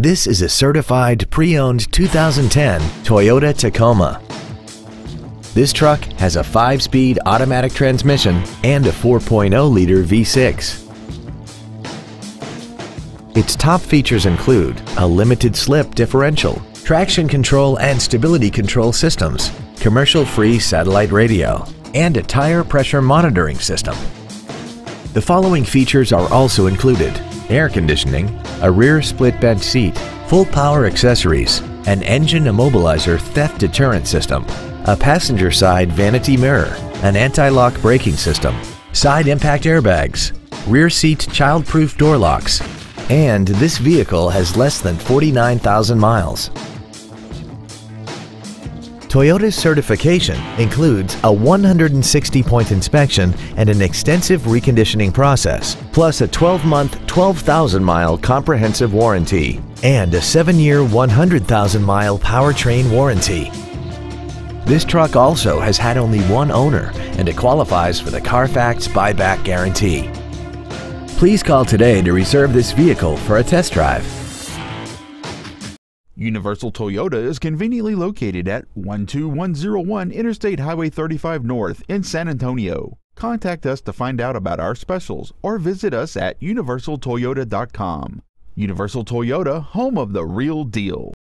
This is a certified pre-owned 2010 Toyota Tacoma. This truck has a 5-speed automatic transmission and a 4.0-liter V6. Its top features include a limited slip differential, traction control and stability control systems, commercial-free satellite radio, and a tire pressure monitoring system. The following features are also included air conditioning, a rear split bench seat, full power accessories, an engine immobilizer theft deterrent system, a passenger side vanity mirror, an anti-lock braking system, side impact airbags, rear seat child-proof door locks, and this vehicle has less than 49,000 miles. Toyota's certification includes a 160-point inspection and an extensive reconditioning process, plus a 12-month, 12,000-mile comprehensive warranty and a 7-year, 100,000-mile powertrain warranty. This truck also has had only one owner and it qualifies for the Carfax buyback guarantee. Please call today to reserve this vehicle for a test drive. Universal Toyota is conveniently located at 12101 Interstate Highway 35 North in San Antonio. Contact us to find out about our specials or visit us at universaltoyota.com. Universal Toyota, home of the real deal.